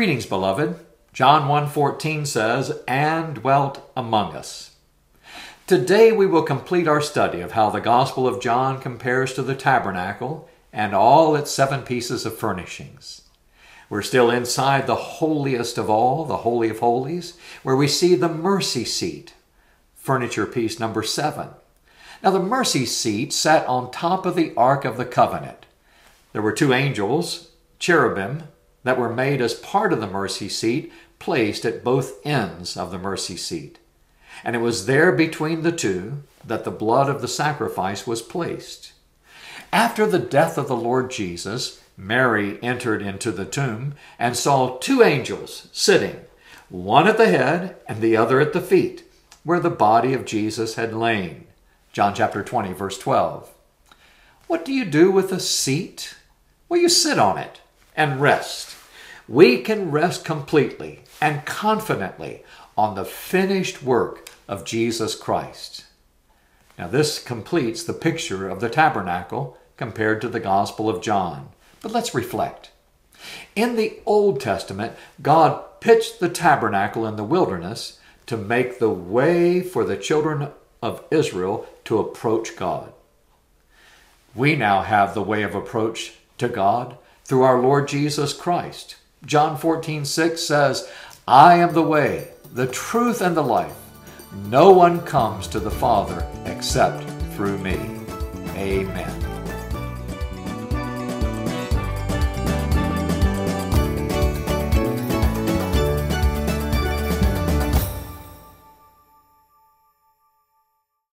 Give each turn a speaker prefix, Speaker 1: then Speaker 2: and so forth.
Speaker 1: Greetings, beloved. John 1:14 says, "And dwelt among us." Today we will complete our study of how the Gospel of John compares to the tabernacle and all its seven pieces of furnishings. We're still inside the holiest of all, the Holy of Holies, where we see the mercy seat, furniture piece number seven. Now, the mercy seat sat on top of the Ark of the Covenant. There were two angels, cherubim, that were made as part of the mercy seat, placed at both ends of the mercy seat. And it was there between the two that the blood of the sacrifice was placed. After the death of the Lord Jesus, Mary entered into the tomb and saw two angels sitting, one at the head and the other at the feet, where the body of Jesus had lain. John chapter 20, verse 12. What do you do with a seat? Well, you sit on it and rest. We can rest completely and confidently on the finished work of Jesus Christ. Now, this completes the picture of the tabernacle compared to the Gospel of John. But let's reflect. In the Old Testament, God pitched the tabernacle in the wilderness to make the way for the children of Israel to approach God. We now have the way of approach to God through our Lord Jesus Christ. John 14, 6 says, I am the way, the truth, and the life. No one comes to the Father except through me. Amen.